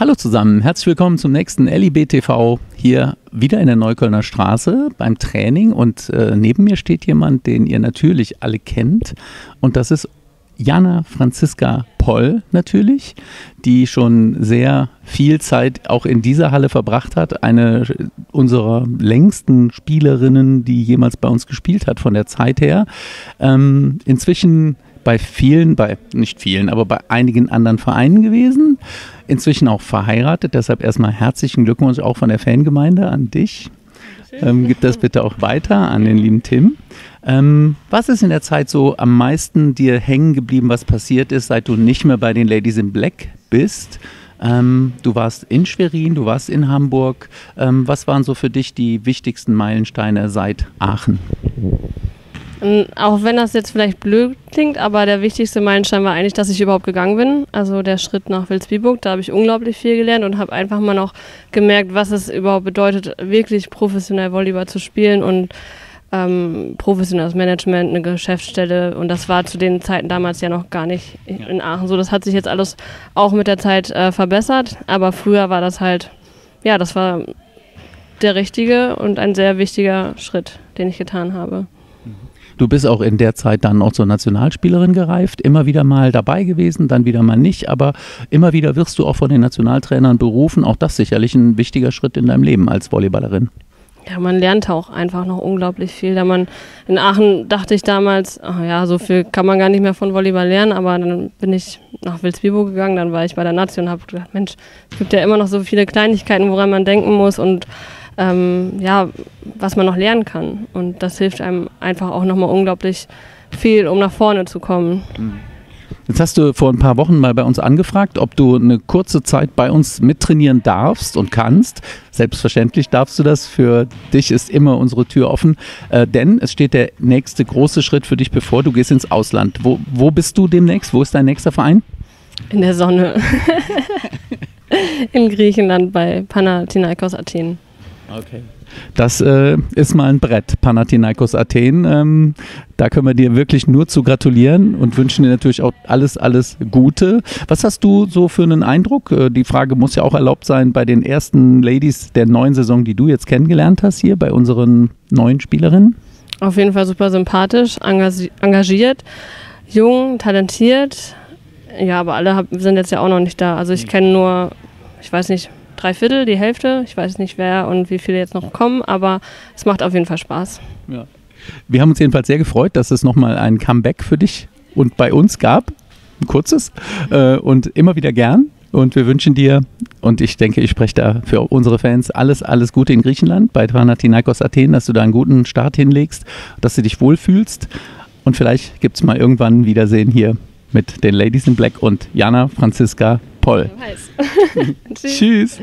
Hallo zusammen, herzlich willkommen zum nächsten LIB TV hier wieder in der Neuköllner Straße beim Training und äh, neben mir steht jemand, den ihr natürlich alle kennt und das ist Jana Franziska Poll natürlich, die schon sehr viel Zeit auch in dieser Halle verbracht hat. Eine unserer längsten Spielerinnen, die jemals bei uns gespielt hat von der Zeit her. Ähm, inzwischen bei vielen, bei nicht vielen, aber bei einigen anderen Vereinen gewesen. Inzwischen auch verheiratet. Deshalb erstmal herzlichen Glückwunsch auch von der Fangemeinde an dich. Ähm, gib das bitte auch weiter an den lieben Tim. Ähm, was ist in der Zeit so am meisten dir hängen geblieben, was passiert ist, seit du nicht mehr bei den Ladies in Black bist? Ähm, du warst in Schwerin, du warst in Hamburg. Ähm, was waren so für dich die wichtigsten Meilensteine seit Aachen? Auch wenn das jetzt vielleicht blöd klingt, aber der wichtigste Meilenstein war eigentlich, dass ich überhaupt gegangen bin. Also der Schritt nach Wilsbiburg, da habe ich unglaublich viel gelernt und habe einfach mal noch gemerkt, was es überhaupt bedeutet, wirklich professionell Volleyball zu spielen und ähm, professionelles Management, eine Geschäftsstelle. Und das war zu den Zeiten damals ja noch gar nicht in Aachen so. Das hat sich jetzt alles auch mit der Zeit äh, verbessert, aber früher war das halt, ja, das war der richtige und ein sehr wichtiger Schritt, den ich getan habe. Du bist auch in der Zeit dann auch zur Nationalspielerin gereift, immer wieder mal dabei gewesen, dann wieder mal nicht, aber immer wieder wirst du auch von den Nationaltrainern berufen. Auch das sicherlich ein wichtiger Schritt in deinem Leben als Volleyballerin. Ja, man lernt auch einfach noch unglaublich viel. Da man in Aachen dachte ich damals, ach ja, so viel kann man gar nicht mehr von Volleyball lernen, aber dann bin ich nach Wilsbibo gegangen, dann war ich bei der Nation und habe gedacht, Mensch, es gibt ja immer noch so viele Kleinigkeiten, woran man denken muss und ähm, ja, was man noch lernen kann. Und das hilft einem einfach auch nochmal unglaublich viel, um nach vorne zu kommen. Jetzt hast du vor ein paar Wochen mal bei uns angefragt, ob du eine kurze Zeit bei uns mittrainieren darfst und kannst. Selbstverständlich darfst du das. Für dich ist immer unsere Tür offen, äh, denn es steht der nächste große Schritt für dich bevor. Du gehst ins Ausland. Wo, wo bist du demnächst? Wo ist dein nächster Verein? In der Sonne. In Griechenland bei Panathinaikos Athen. Okay. Das äh, ist mal ein Brett, Panathinaikos Athen. Ähm, da können wir dir wirklich nur zu gratulieren und wünschen dir natürlich auch alles, alles Gute. Was hast du so für einen Eindruck? Äh, die Frage muss ja auch erlaubt sein bei den ersten Ladies der neuen Saison, die du jetzt kennengelernt hast hier bei unseren neuen Spielerinnen. Auf jeden Fall super sympathisch, engagiert, jung, talentiert. Ja, aber alle sind jetzt ja auch noch nicht da. Also ich kenne nur, ich weiß nicht, drei Viertel, die Hälfte. Ich weiß nicht wer und wie viele jetzt noch kommen, aber es macht auf jeden Fall Spaß. Ja. Wir haben uns jedenfalls sehr gefreut, dass es nochmal ein Comeback für dich und bei uns gab. Ein kurzes. Äh, und immer wieder gern. Und wir wünschen dir, und ich denke, ich spreche da für unsere Fans, alles, alles Gute in Griechenland, bei Panathinaikos Athen, dass du da einen guten Start hinlegst, dass du dich wohlfühlst. Und vielleicht gibt es mal irgendwann ein Wiedersehen hier mit den Ladies in Black und Jana Franziska Poll. Tschüss.